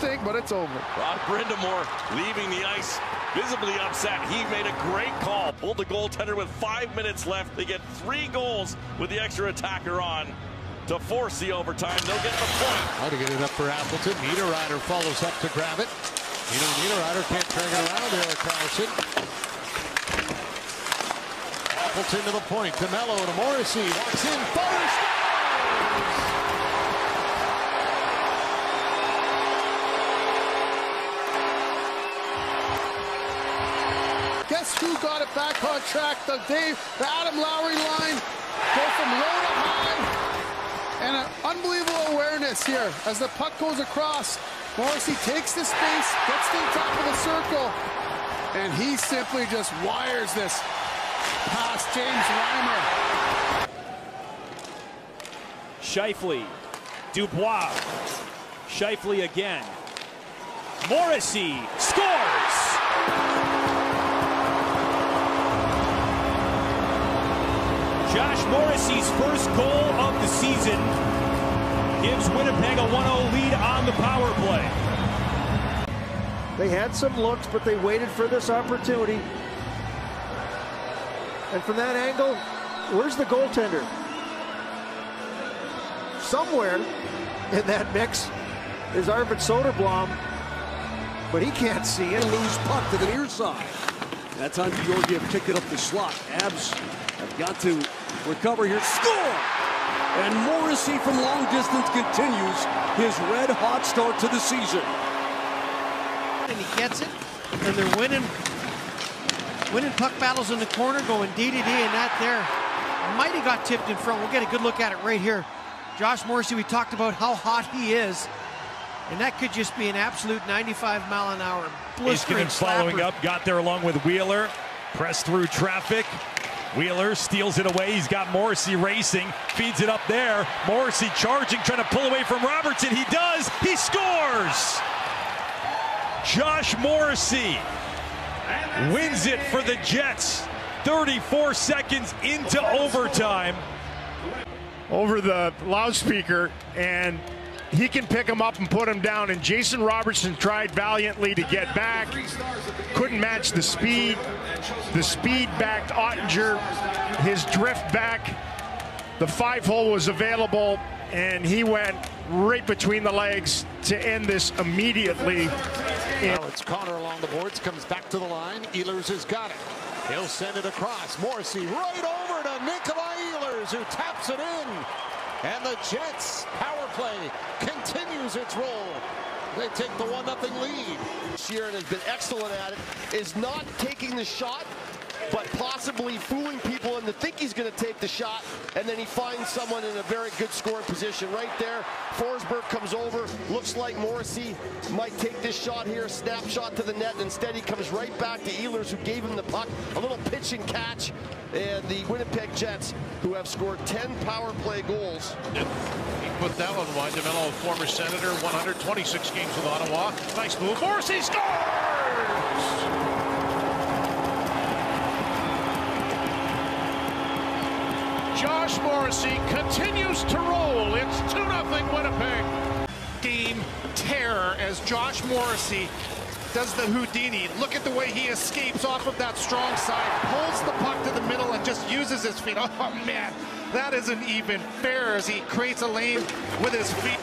stink, but it's over. Rod Brind'Amour leaving the ice, visibly upset. He made a great call. Pulled the goaltender with five minutes left. They get three goals with the extra attacker on to force the overtime. They'll get the point. How to get it up for Appleton. Niederreiter follows up to grab it. You know, Niederreiter can't turn it around there, Carlson. Appleton to the point. DeMello to Morrissey. Walks in first. Got it back on track? The Dave, the Adam Lowry line. Go from low to high. And an unbelievable awareness here as the puck goes across. Morrissey takes the space, gets to the top of the circle, and he simply just wires this past James Reimer. Scheifele. Dubois. Scheifele again. Morrissey scores! Josh Morrissey's first goal of the season gives Winnipeg a 1-0 lead on the power play. They had some looks, but they waited for this opportunity. And from that angle, where's the goaltender? Somewhere in that mix is Arvid Soderblom, but he can't see it. Loose puck to the near side. That's on Georgiev, kicked it up the slot. Avs have got to recover here. Score! And Morrissey from long distance continues his red hot start to the season. and he gets it, and they're winning, winning puck battles in the corner, going D to D, and that there might have got tipped in front. We'll get a good look at it right here. Josh Morrissey, we talked about how hot he is, and that could just be an absolute 95 mile an hour blistering Iskanen following slapper. up, got there along with Wheeler, pressed through traffic. Wheeler steals it away. He's got Morrissey racing, feeds it up there. Morrissey charging, trying to pull away from Robertson. He does. He scores. Josh Morrissey wins it for the Jets. 34 seconds into overtime. over the loudspeaker and he can pick him up and put him down. And Jason Robertson tried valiantly to get back, couldn't match the speed. The speed backed Oettinger, his drift back. The five hole was available, and he went right between the legs to end this immediately. Now it's Connor along the boards, comes back to the line. Ehlers has got it. He'll send it across. Morrissey right over to Nikolai Ehlers, who taps it in. And the Jets power play continues its roll. They take the 1 0 lead. Sheeran has been excellent at it, is not taking the shot, but possibly fooling people into think he's going to take the shot, and then he finds someone in a very good scoring position right there. Forsberg comes over, looks like Morrissey might take this shot here, snapshot to the net, and instead he comes right back to Ehlers, who gave him the puck, a little pitch and catch, and the Winnipeg Jets, who have scored 10 power play goals. He put that one wide. DeMello, former senator, 126 games with Ottawa. Nice move. Morrissey scores! Josh Morrissey continues to roll. It's 2 0 Winnipeg. Game terror as Josh Morrissey does the Houdini. Look at the way he escapes off of that strong side, pulls the puck to the middle, and just uses his feet. Oh, man, that isn't even fair as he creates a lane with his feet.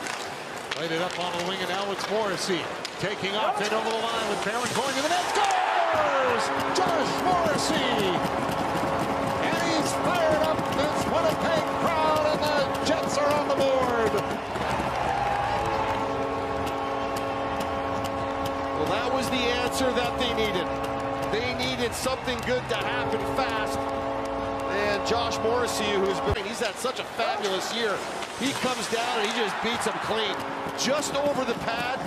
Played it up on the wing, and now it's Morrissey. Taking off it over the line with Barron going to the net. Scores! Josh Morrissey! Answer that they needed. They needed something good to happen fast. And Josh Morrissey, who's been, he's had such a fabulous year. He comes down and he just beats him clean. Just over the pad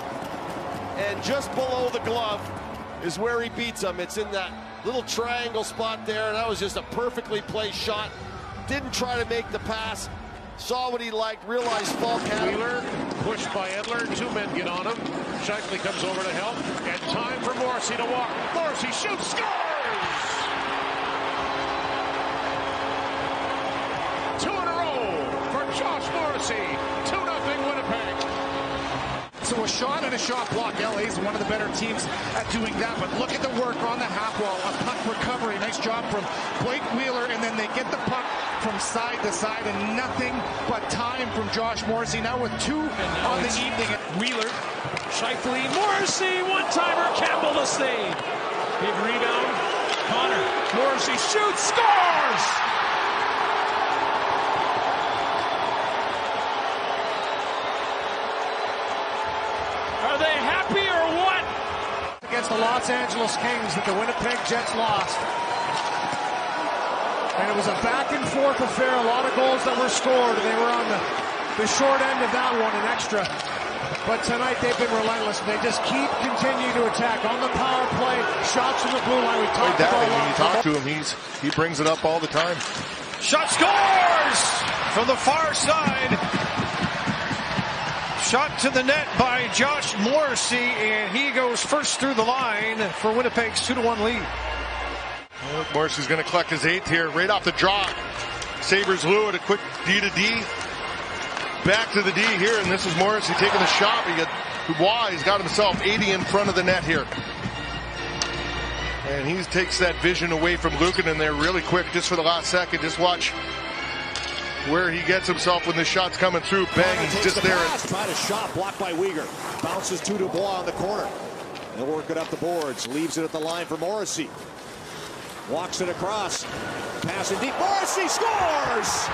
and just below the glove is where he beats him. It's in that little triangle spot there. And that was just a perfectly placed shot. Didn't try to make the pass. Saw what he liked, realized Falk had. Wheeler pushed by Edler. Two men get on him. Scheifele comes over to help. And time for Morrissey to walk. Morrissey shoots, scores! Two in a row for Josh Morrissey. 2 0 Winnipeg. So a shot and a shot block. LA is one of the better teams at doing that. But look at the work on the half wall. A puck recovery. Nice job from Blake Wheeler. And then they get the puck from side to side and nothing but time from Josh Morrissey. Now with two on the evening. At Wheeler, Scheifele, Morrissey, one-timer, Campbell the save. Big rebound, Connor, Morrissey shoots, scores! Are they happy or what? Against the Los Angeles Kings that the Winnipeg Jets lost. And it was a back and forth affair, a lot of goals that were scored, they were on the, the short end of that one, an extra. But tonight they've been relentless. They just keep continuing to attack on the power play, shots from the blue line. We talked That, about a when you talk to him, he's he brings it up all the time. Shot scores from the far side. Shot to the net by Josh Morrissey, and he goes first through the line for Winnipeg's 2 to 1 lead. Well, Morrissey's going to collect his eighth here, right off the draw. Sabres Lou at a quick D to D. Back to the D here, and this is Morrissey taking the shot. He got Dubois. He's got himself 80 in front of the net here. And he takes that vision away from Lukin in there really quick just for the last second. Just watch where he gets himself when the shot's coming through. Bang, he's just there. Tried a shot blocked by Uyghur. Bounces to Dubois on the corner. He'll work it up the boards. Leaves it at the line for Morrissey. Walks it across. Pass in deep. Morrissey scores!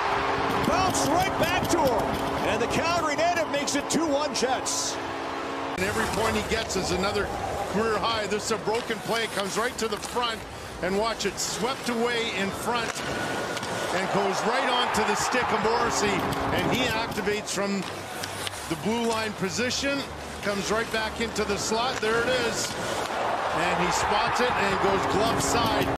Bounce right back to him. 2-1 Jets. And every point he gets is another career high. This is a broken play. Comes right to the front. And watch it swept away in front. And goes right onto the stick of Morrissey. And he activates from the blue line position. Comes right back into the slot. There it is. And he spots it and goes glove side.